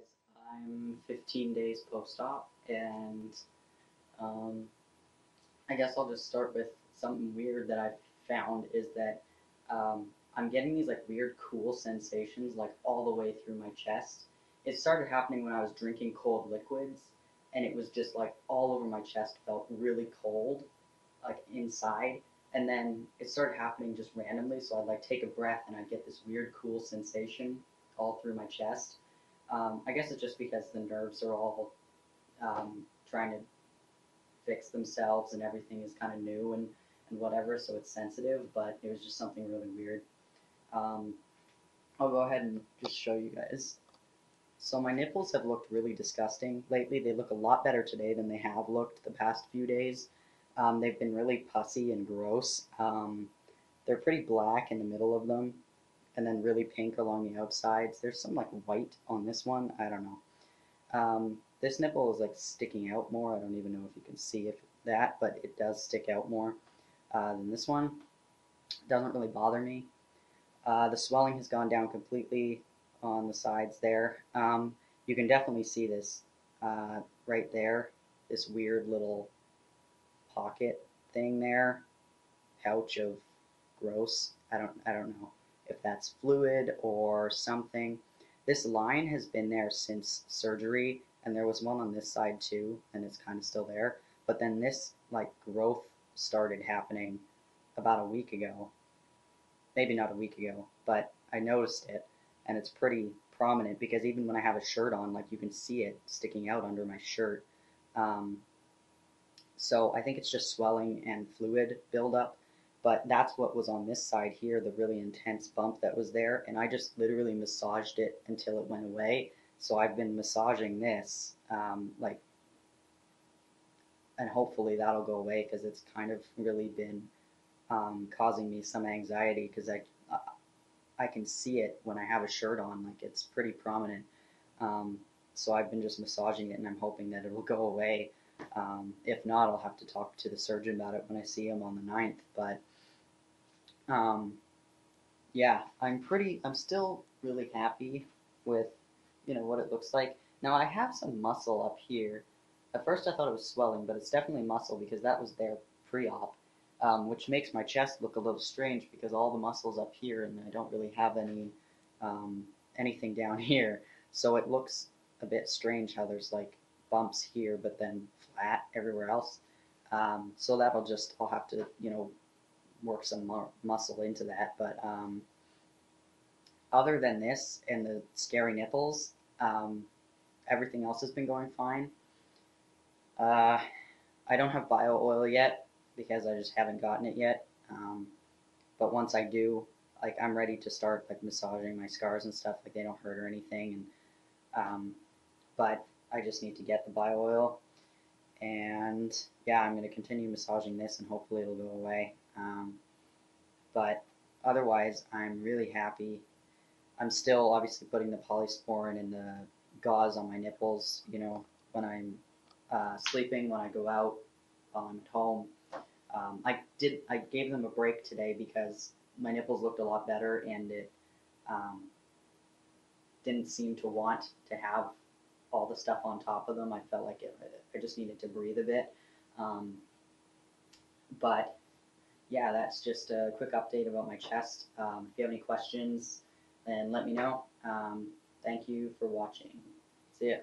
guys. I'm 15 days post-op, and um, I guess I'll just start with something weird that I've found is that um, I'm getting these like weird cool sensations like all the way through my chest. It started happening when I was drinking cold liquids, and it was just like all over my chest felt really cold, like inside. And then it started happening just randomly, so I'd like take a breath and I'd get this weird cool sensation all through my chest. Um, I guess it's just because the nerves are all um, trying to fix themselves and everything is kind of new and, and whatever, so it's sensitive, but it was just something really weird. Um, I'll go ahead and just show you guys. So my nipples have looked really disgusting lately. They look a lot better today than they have looked the past few days. Um, they've been really pussy and gross. Um, they're pretty black in the middle of them, and then really pink along the outsides. There's some like white on this one. I don't know. Um, this nipple is like sticking out more. I don't even know if you can see if that, but it does stick out more uh, than this one. Doesn't really bother me. Uh, the swelling has gone down completely on the sides there. Um, you can definitely see this uh, right there, this weird little pocket thing there, pouch of gross. I don't, I don't know if that's fluid or something. This line has been there since surgery, and there was one on this side too, and it's kind of still there. But then this like growth started happening about a week ago. Maybe not a week ago, but I noticed it, and it's pretty prominent because even when I have a shirt on, like you can see it sticking out under my shirt. Um, so I think it's just swelling and fluid buildup but that's what was on this side here, the really intense bump that was there. And I just literally massaged it until it went away. So I've been massaging this, um, like, and hopefully that'll go away because it's kind of really been um, causing me some anxiety because I, I can see it when I have a shirt on, like it's pretty prominent. Um, so I've been just massaging it and I'm hoping that it will go away. Um, if not, I'll have to talk to the surgeon about it when I see him on the 9th. But um, yeah, I'm pretty, I'm still really happy with, you know, what it looks like. Now I have some muscle up here. At first I thought it was swelling, but it's definitely muscle because that was there pre-op, um, which makes my chest look a little strange because all the muscles up here and I don't really have any, um, anything down here. So it looks a bit strange how there's like bumps here, but then flat everywhere else. Um, so that'll just, I'll have to, you know, work some more muscle into that. But um, other than this and the scary nipples, um, everything else has been going fine. Uh, I don't have bio oil yet because I just haven't gotten it yet. Um, but once I do, like I'm ready to start like massaging my scars and stuff. Like they don't hurt or anything. And um, but I just need to get the bio oil. And yeah, I'm going to continue massaging this and hopefully it'll go away. Um, but otherwise, I'm really happy. I'm still obviously putting the polysporin and the gauze on my nipples, you know, when I'm uh, sleeping, when I go out, while I'm at home. Um, I did. I gave them a break today because my nipples looked a lot better, and it um, didn't seem to want to have all the stuff on top of them. I felt like it. I just needed to breathe a bit. Um, but yeah, that's just a quick update about my chest. Um, if you have any questions, then let me know. Um, thank you for watching. See ya.